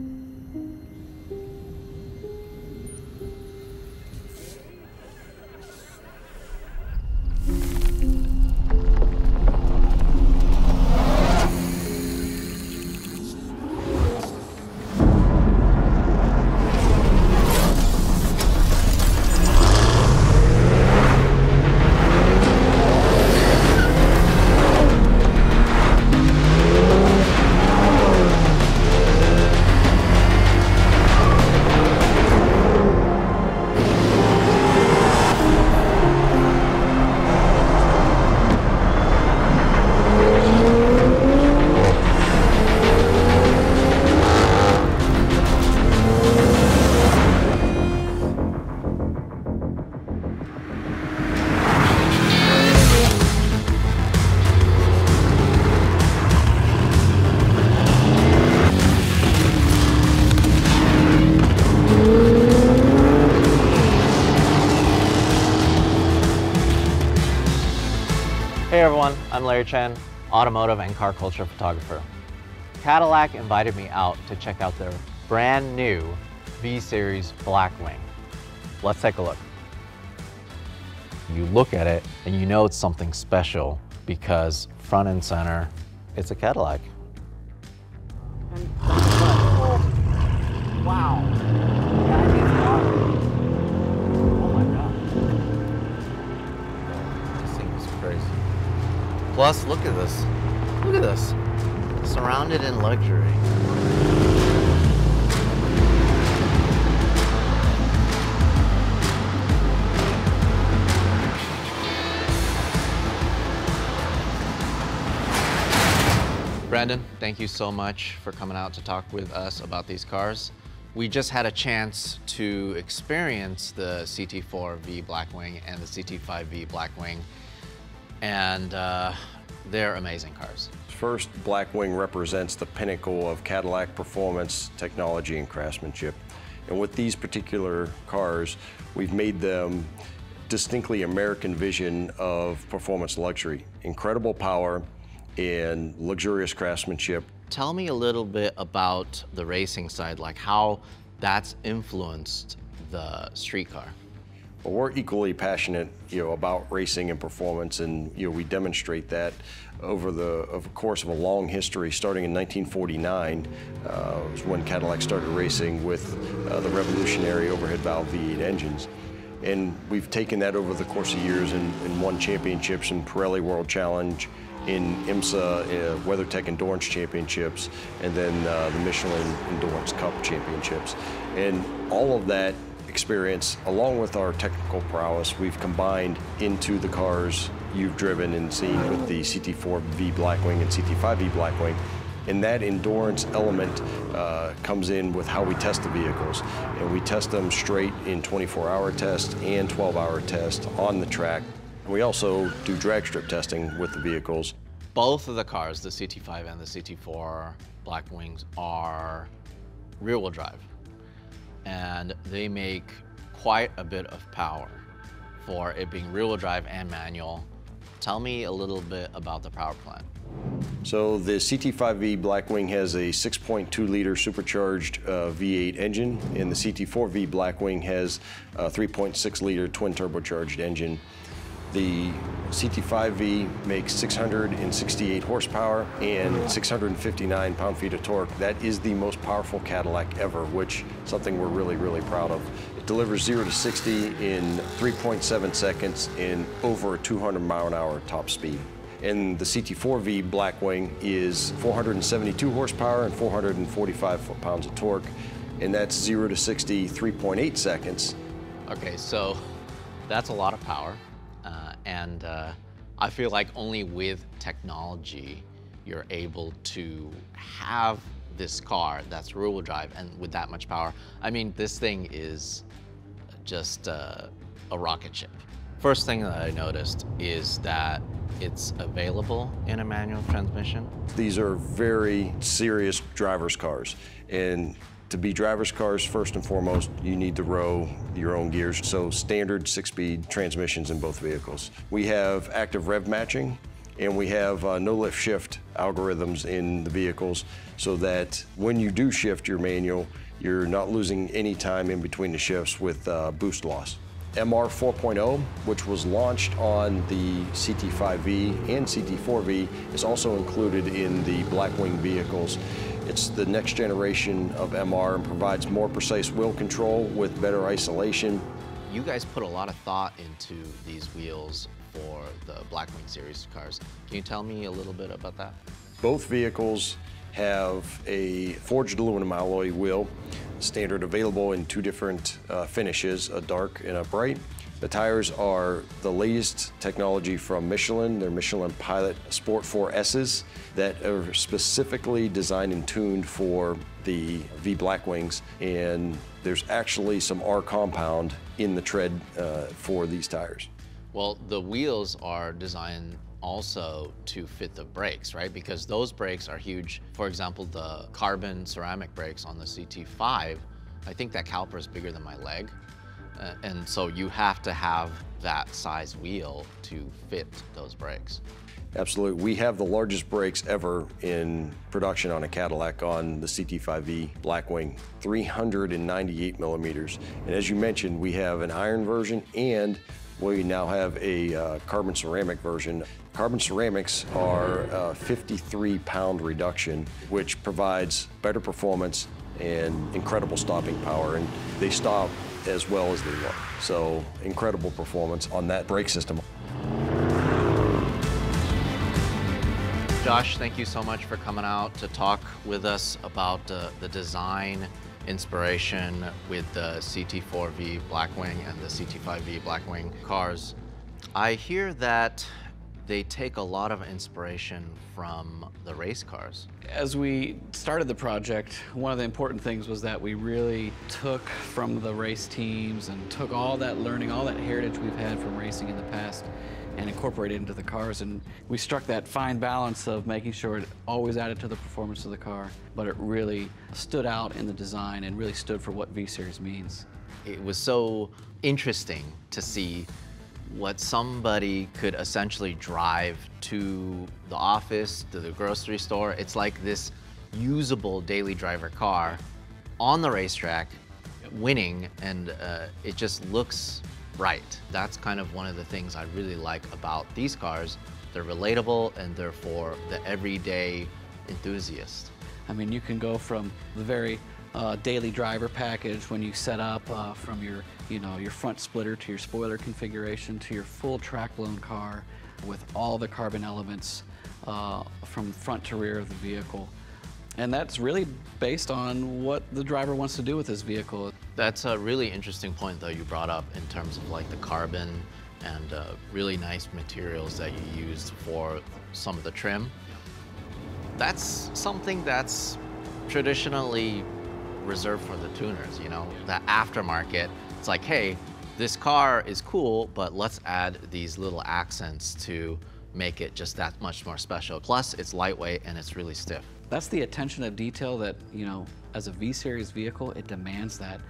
Mm-hmm. Hey everyone, I'm Larry Chen, automotive and car culture photographer. Cadillac invited me out to check out their brand new V-Series Blackwing. Let's take a look. You look at it and you know it's something special because front and center, it's a Cadillac. Wow. Plus, look at this. Look at this. Surrounded in luxury. Brandon, thank you so much for coming out to talk with us about these cars. We just had a chance to experience the CT4V Blackwing and the CT5V Blackwing, and uh, they're amazing cars. First, Blackwing represents the pinnacle of Cadillac performance, technology, and craftsmanship. And with these particular cars, we've made them distinctly American vision of performance luxury. Incredible power and luxurious craftsmanship. Tell me a little bit about the racing side, like how that's influenced the street car. But we're equally passionate, you know, about racing and performance, and you know, we demonstrate that over the the course of a long history. Starting in 1949, uh, was when Cadillac started racing with uh, the revolutionary overhead valve V8 engines. And we've taken that over the course of years and, and won championships in Pirelli World Challenge, in IMSA uh, WeatherTech Endurance Championships, and then uh, the Michelin Endurance Cup Championships. And all of that experience, along with our technical prowess, we've combined into the cars you've driven and seen with the CT4V Blackwing and CT5V Blackwing. And that endurance element uh, comes in with how we test the vehicles. And we test them straight in 24-hour tests and 12-hour tests on the track. We also do drag strip testing with the vehicles. Both of the cars, the CT5 and the CT4 Blackwings, are rear-wheel drive. And they make quite a bit of power for it being rear-wheel drive and manual. Tell me a little bit about the power plant. So the CT5V Blackwing has a 6.2 liter supercharged uh, V8 engine, and the CT4V Blackwing has a 3.6 liter twin turbocharged engine. The CT5V makes 668 horsepower and 659 pound-feet of torque. That is the most powerful Cadillac ever, which something we're really, really proud of. It delivers 0 to 60 in 3.7 seconds in over a 200 mile an hour top speed. And the CT4V Blackwing is 472 horsepower and 445 foot-pounds of torque, and that's 0 to 60 3.8 seconds. Okay, so that's a lot of power. And uh, I feel like only with technology, you're able to have this car that's rear-wheel drive and with that much power. I mean, this thing is just uh, a rocket ship. First thing that I noticed is that it's available in a manual transmission. These are very serious driver's cars. And to be driver's cars, first and foremost, you need to row your own gears. So standard six-speed transmissions in both vehicles. We have active rev matching, and we have uh, no lift shift algorithms in the vehicles so that when you do shift your manual, you're not losing any time in between the shifts with uh, boost loss. MR 4.0, which was launched on the CT5V and CT4V, is also included in the Blackwing vehicles. It's the next generation of MR and provides more precise wheel control with better isolation. You guys put a lot of thought into these wheels for the Blackwing series cars. Can you tell me a little bit about that? Both vehicles have a forged aluminum alloy wheel, standard available in two different uh, finishes, a dark and a bright. The tires are the latest technology from Michelin. They're Michelin Pilot Sport 4Ss that are specifically designed and tuned for the V Blackwings. And there's actually some R compound in the tread uh, for these tires. Well, the wheels are designed also to fit the brakes, right? Because those brakes are huge. For example, the carbon ceramic brakes on the CT5, I think that caliper is bigger than my leg. And so you have to have that size wheel to fit those brakes. Absolutely. We have the largest brakes ever in production on a Cadillac on the CT5V Blackwing, 398 millimeters. And as you mentioned, we have an iron version and we now have a uh, carbon ceramic version. Carbon ceramics are a 53 pound reduction, which provides better performance and incredible stopping power. And they stop as well as they look. So incredible performance on that brake system. Josh, thank you so much for coming out to talk with us about uh, the design inspiration with the CT4V Blackwing and the CT5V Blackwing cars. I hear that they take a lot of inspiration from the race cars. As we started the project, one of the important things was that we really took from the race teams and took all that learning, all that heritage we've had from racing in the past and incorporated it into the cars. And we struck that fine balance of making sure it always added to the performance of the car, but it really stood out in the design and really stood for what V-Series means. It was so interesting to see what somebody could essentially drive to the office, to the grocery store. It's like this usable daily driver car on the racetrack winning and uh, it just looks right. That's kind of one of the things I really like about these cars. They're relatable and they're for the everyday enthusiast. I mean, you can go from the very uh, daily driver package when you set up uh, from your, you know, your front splitter to your spoiler configuration to your full track blown car with all the carbon elements uh, from front to rear of the vehicle. And that's really based on what the driver wants to do with his vehicle. That's a really interesting point, though, you brought up in terms of like the carbon and uh, really nice materials that you used for some of the trim. That's something that's traditionally reserved for the tuners, you know, the aftermarket. It's like, hey, this car is cool, but let's add these little accents to make it just that much more special. Plus, it's lightweight and it's really stiff. That's the attention of detail that, you know, as a V-Series vehicle, it demands that.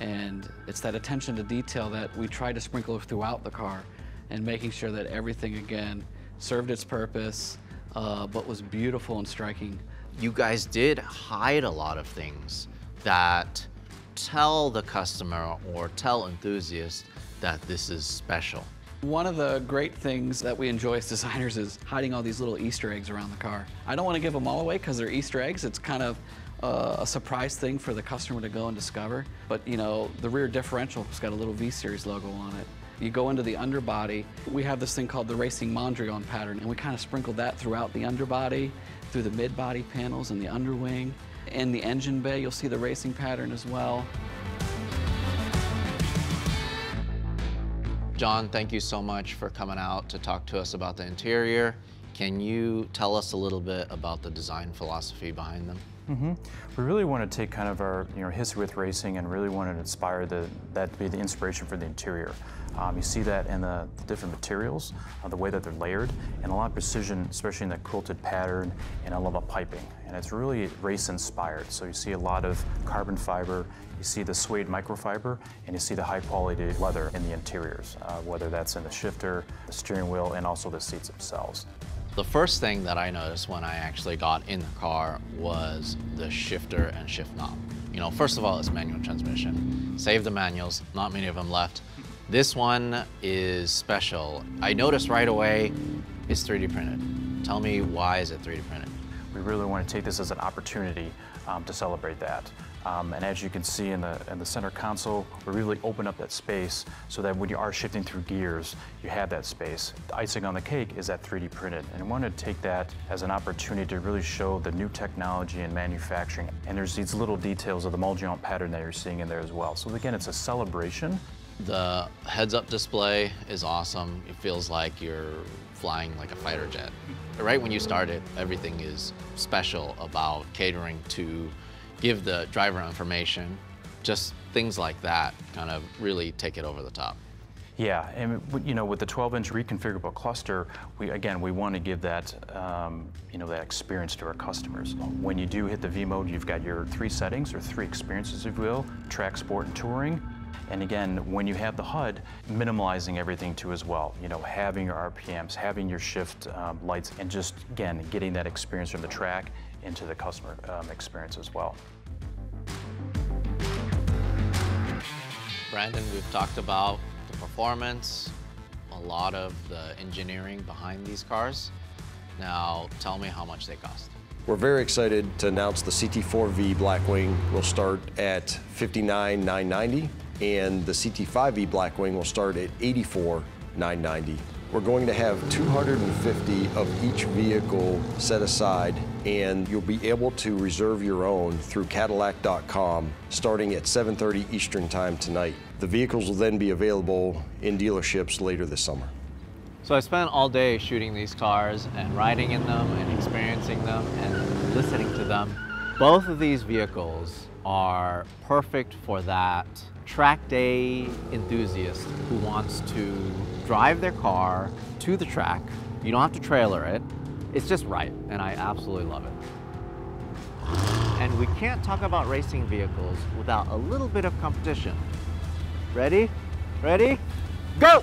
And it's that attention to detail that we try to sprinkle throughout the car and making sure that everything, again, served its purpose, uh, but was beautiful and striking. You guys did hide a lot of things that tell the customer or tell enthusiasts that this is special. One of the great things that we enjoy as designers is hiding all these little Easter eggs around the car. I don't want to give them all away because they're Easter eggs. It's kind of uh, a surprise thing for the customer to go and discover. But you know, the rear differential has got a little V-Series logo on it. You go into the underbody, we have this thing called the Racing Mondrian pattern, and we kind of sprinkled that throughout the underbody, through the mid-body panels and the underwing. In the engine bay, you'll see the racing pattern as well. John, thank you so much for coming out to talk to us about the interior. Can you tell us a little bit about the design philosophy behind them? Mm -hmm. We really want to take kind of our you know, history with racing and really want to inspire the, that to be the inspiration for the interior. Um, you see that in the, the different materials, uh, the way that they're layered, and a lot of precision, especially in the quilted pattern and a lot of piping. And it's really race inspired. So you see a lot of carbon fiber, you see the suede microfiber, and you see the high quality leather in the interiors, uh, whether that's in the shifter, the steering wheel, and also the seats themselves. The first thing that I noticed when I actually got in the car was the shifter and shift knob. You know, first of all, it's manual transmission. Save the manuals, not many of them left. This one is special. I noticed right away it's 3D printed. Tell me why is it 3D printed? We really want to take this as an opportunity um, to celebrate that. Um, and as you can see in the, in the center console, we really open up that space so that when you are shifting through gears, you have that space. The icing on the cake is that 3D printed. And I wanted to take that as an opportunity to really show the new technology in manufacturing. And there's these little details of the multi-joint pattern that you're seeing in there as well. So again, it's a celebration. The heads-up display is awesome. It feels like you're flying like a fighter jet. Right when you start it, everything is special about catering to give the driver information. Just things like that kind of really take it over the top. Yeah, and you know, with the 12-inch reconfigurable cluster, we again we want to give that um, you know that experience to our customers. When you do hit the V mode, you've got your three settings or three experiences, if you will: track, sport, and touring. And again, when you have the HUD, minimalizing everything too as well. You know, having your RPMs, having your shift um, lights, and just again getting that experience from the track into the customer um, experience as well. Brandon, we've talked about the performance, a lot of the engineering behind these cars. Now, tell me how much they cost. We're very excited to announce the CT4V Blackwing will start at $59,990 and the CT5V Blackwing will start at $84,990. We're going to have 250 of each vehicle set aside and you'll be able to reserve your own through Cadillac.com starting at 7.30 Eastern Time tonight. The vehicles will then be available in dealerships later this summer. So I spent all day shooting these cars and riding in them and experiencing them and listening to them. Both of these vehicles are perfect for that track day enthusiast who wants to drive their car to the track. You don't have to trailer it. It's just right, and I absolutely love it. And we can't talk about racing vehicles without a little bit of competition. Ready? Ready? Go!